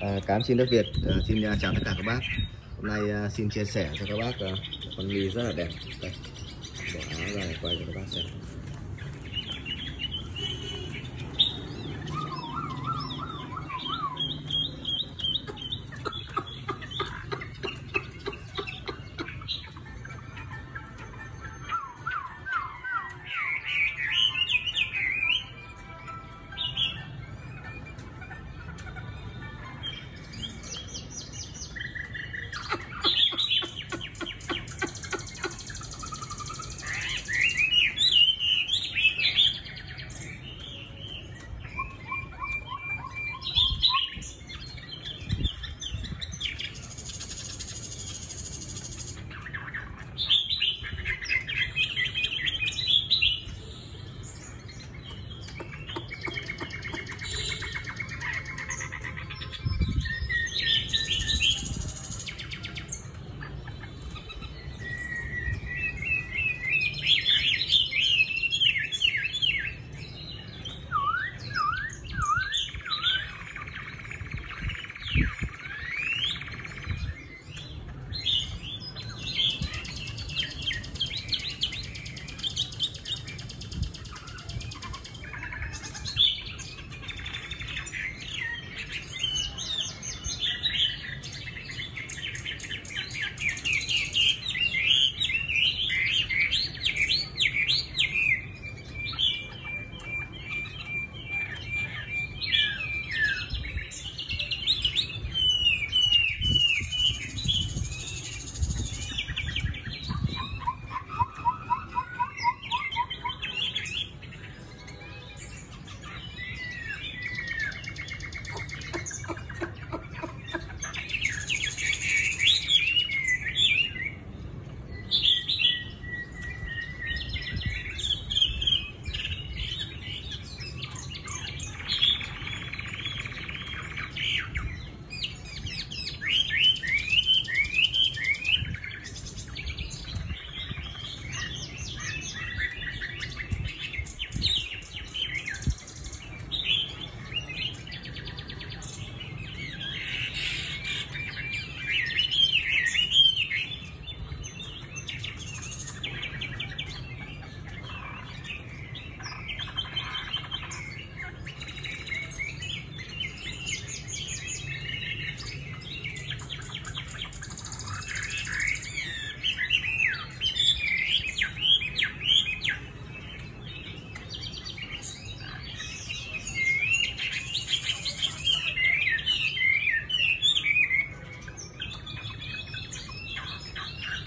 Ờ, à, cám chim đất Việt. À, xin ờ, chào tất cả các bác. Hôm nay à, xin chia sẻ cho các bác à, con ly rất là đẹp. Đây. Bỏ áo ra để quay cho các bác xem.